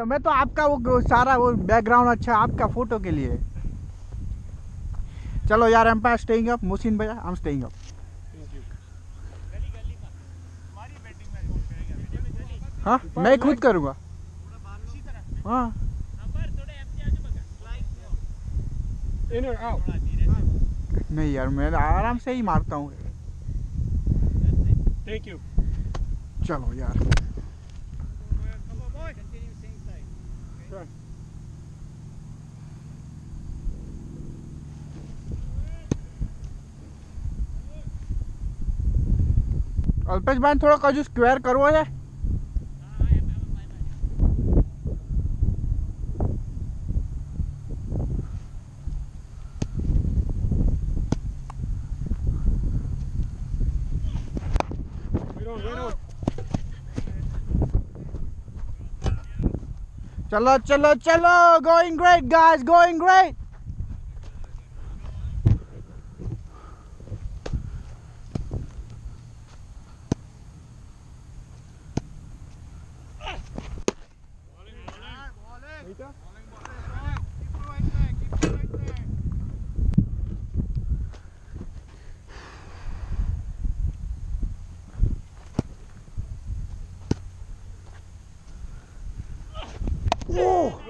तो मैं तो आपका वो सारा वो बैकग्राउंड अच्छा आपका फ़ोटो के लिए। चलो यार एम्पायर स्टेइंग अप मुसिन भैया आई एम स्टेइंग अप हाँ मैं खुद करूँगा। हाँ? नहीं यार मैं आराम से ही मारता हूँ। Thank you. चलो यार। अल्पेश भाई थोड़ा कजू स्क्वायर करो है Chalo, chalo, chalo. Going great, guys. Going great. Ahorita.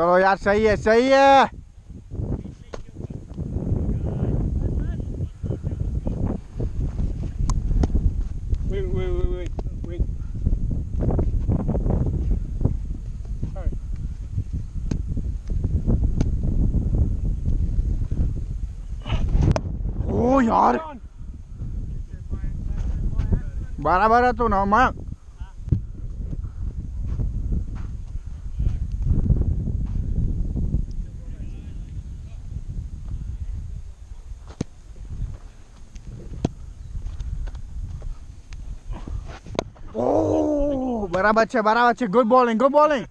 चलो यार सही है सही है। यार। बारा बारा तू ना माँ Oh, બરાબર છે બરાબર છે ગુડ બોલિંગ ગુડ બોલિંગ